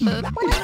嗯。我